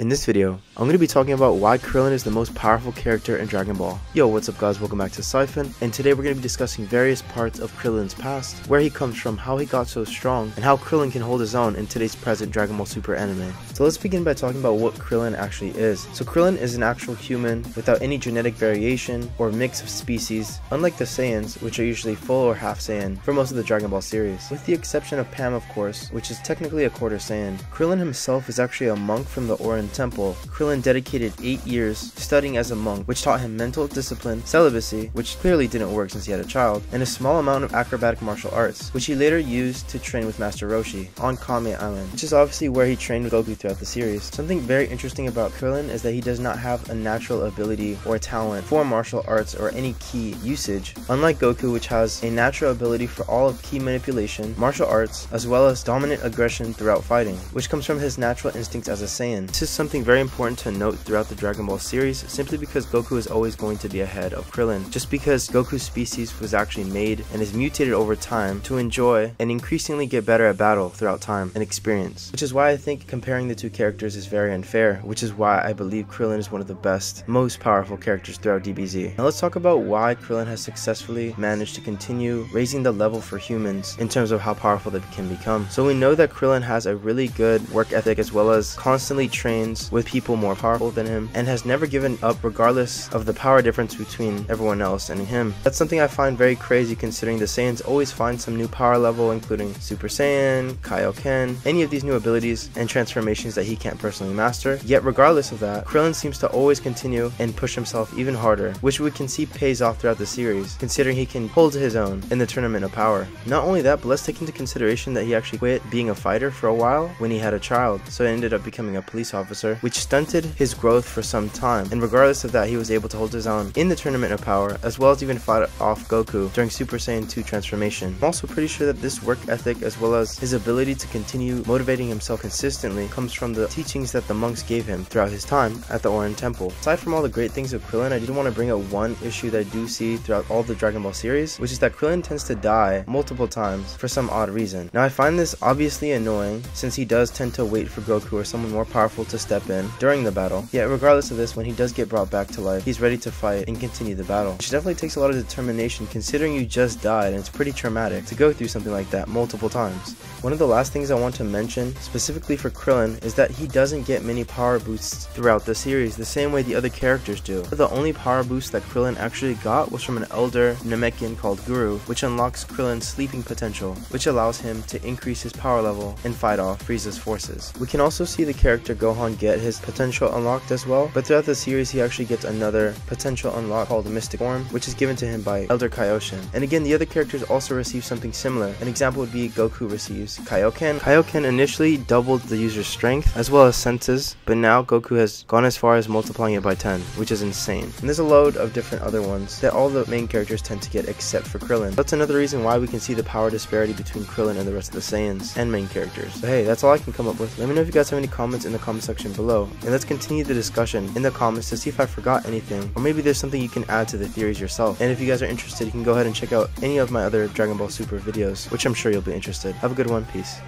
In this video, I'm going to be talking about why Krillin is the most powerful character in Dragon Ball. Yo, what's up guys, welcome back to Syphon, and today we're going to be discussing various parts of Krillin's past, where he comes from, how he got so strong, and how Krillin can hold his own in today's present Dragon Ball Super anime. So let's begin by talking about what Krillin actually is. So Krillin is an actual human without any genetic variation or mix of species, unlike the Saiyans, which are usually full or half Saiyan for most of the Dragon Ball series, with the exception of Pan of course, which is technically a quarter Saiyan. Krillin himself is actually a monk from the Orin Temple. Krillin dedicated 8 years studying as a monk, which taught him mental discipline, celibacy, which clearly didn't work since he had a child, and a small amount of acrobatic martial arts, which he later used to train with Master Roshi on Kame Island, which is obviously where he trained with Goku throughout the series. Something very interesting about Krillin is that he does not have a natural ability or talent for martial arts or any ki usage, unlike Goku which has a natural ability for all of ki manipulation, martial arts, as well as dominant aggression throughout fighting, which comes from his natural instincts as a Saiyan. This is something very important to note throughout the Dragon Ball series, simply because Goku is always going to be ahead of Krillin, just because Goku's species was actually made and is mutated over time to enjoy and increasingly get better at battle throughout time and experience. Which is why I think comparing the two characters is very unfair, which is why I believe Krillin is one of the best, most powerful characters throughout DBZ. Now let's talk about why Krillin has successfully managed to continue raising the level for humans in terms of how powerful they can become. So we know that Krillin has a really good work ethic as well as constantly with people more powerful than him and has never given up regardless of the power difference between everyone else and him. That's something I find very crazy considering the Saiyans always find some new power level including Super Saiyan, Kaioken, any of these new abilities and transformations that he can't personally master. Yet regardless of that, Krillin seems to always continue and push himself even harder, which we can see pays off throughout the series, considering he can hold his own in the Tournament of Power. Not only that, but let's take into consideration that he actually quit being a fighter for a while when he had a child, so he ended up becoming a police officer, which stunted his growth for some time, and regardless of that, he was able to hold his own in the Tournament of Power, as well as even fought off Goku during Super Saiyan 2 transformation. I'm also pretty sure that this work ethic, as well as his ability to continue motivating himself consistently, comes from the teachings that the monks gave him throughout his time at the Orin Temple. Aside from all the great things of Krillin, I did want to bring up one issue that I do see throughout all the Dragon Ball series, which is that Krillin tends to die multiple times for some odd reason. Now I find this obviously annoying, since he does tend to wait for Goku or someone more powerful to step in during the battle. Yet regardless of this, when he does get brought back to life, he's ready to fight and continue the battle. Which definitely takes a lot of determination considering you just died and it's pretty traumatic to go through something like that multiple times. One of the last things I want to mention, specifically for Krillin, is that he doesn't get many power boosts throughout the series the same way the other characters do. The only power boost that Krillin actually got was from an elder Namekian called Guru, which unlocks Krillin's sleeping potential, which allows him to increase his power level and fight off Frieza's forces. We can also see the character Gohan get his potential unlocked as well, but throughout the series he actually gets another potential unlock called the Mystic Form, which is given to him by Elder Kaioshin. And again, the other characters also receive something similar. An example would be Goku receives Kaioken. Kaioken initially doubled the user's strength as well as senses, but now Goku has gone as far as multiplying it by 10, which is insane. And there's a load of different other ones that all the main characters tend to get except for Krillin. That's another reason why we can see the power disparity between Krillin and the rest of the Saiyans and main characters. But hey, that's all I can come up with. Let me know if you guys have any comments in the comment section below, and let's continue the discussion in the comments to see if I forgot anything, or maybe there's something you can add to the theories yourself. And if you guys are interested, you can go ahead and check out any of my other Dragon Ball Super videos, which I'm sure you'll be interested. Have a good one, peace.